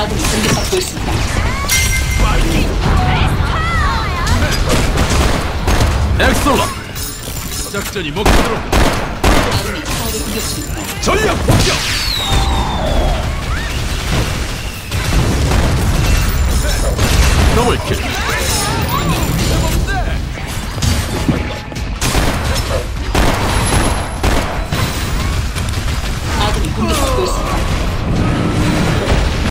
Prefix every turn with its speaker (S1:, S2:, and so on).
S1: 아군이 공격받고 있습니다.
S2: 엑솔라 작전이 목표로
S1: 아군이 타워를 공격 중입니다.
S2: 전력 공격 더블킬